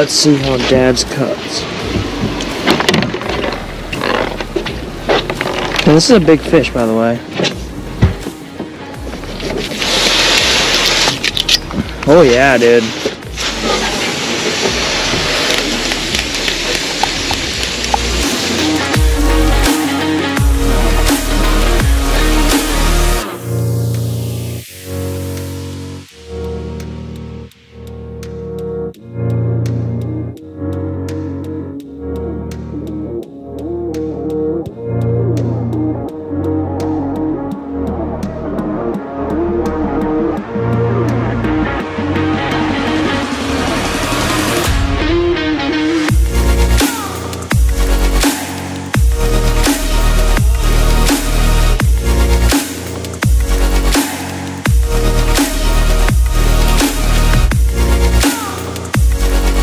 Let's see how Dad's cuts. And this is a big fish, by the way. Oh yeah, dude.